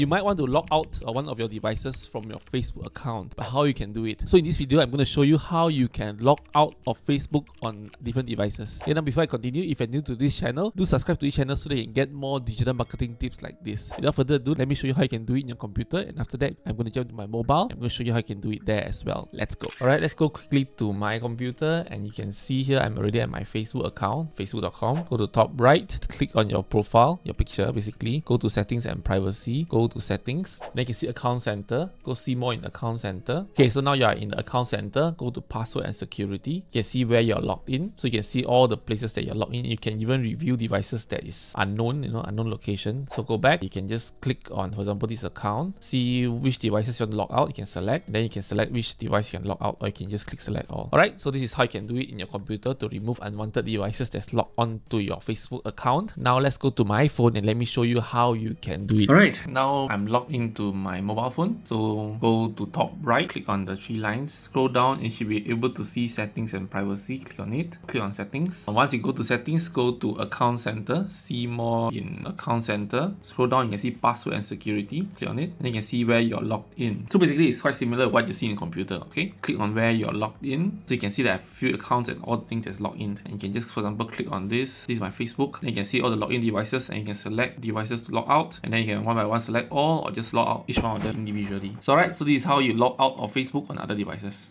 You might want to log out one of your devices from your Facebook account, but how you can do it. So in this video, I'm going to show you how you can log out of Facebook on different devices. And now before I continue, if you're new to this channel, do subscribe to this channel so that you can get more digital marketing tips like this. Without further ado, let me show you how you can do it in your computer. And after that, I'm going to jump to my mobile. I'm going to show you how you can do it there as well. Let's go. All right, let's go quickly to my computer and you can see here, I'm already at my Facebook account, facebook.com. Go to top right, click on your profile, your picture basically. Go to settings and privacy. Go to settings. Then you can see account center. Go see more in account center. Okay, so now you are in the account center. Go to password and security. You can see where you're logged in. So you can see all the places that you're logged in. You can even review devices that is unknown, you know, unknown location. So go back. You can just click on, for example, this account. See which devices you want to log out. You can select. Then you can select which device you can log out or you can just click select all. Alright, so this is how you can do it in your computer to remove unwanted devices that's logged onto your Facebook account. Now let's go to my phone and let me show you how you can do it. Alright, now I'm logged into my mobile phone. So go to top right, click on the three lines, scroll down and you should be able to see settings and privacy. Click on it, click on settings. And once you go to settings, go to account center, see more in account center. Scroll down, you can see password and security. Click on it, and you can see where you're logged in. So basically it's quite similar to what you see in computer, okay? Click on where you're logged in. So you can see that a few accounts and all the things that's logged in. And you can just, for example, click on this. This is my Facebook. Then you can see all the login devices and you can select devices to log out. And then you can one by one select all or just log out each one of them individually. So alright, so this is how you log out of Facebook on other devices.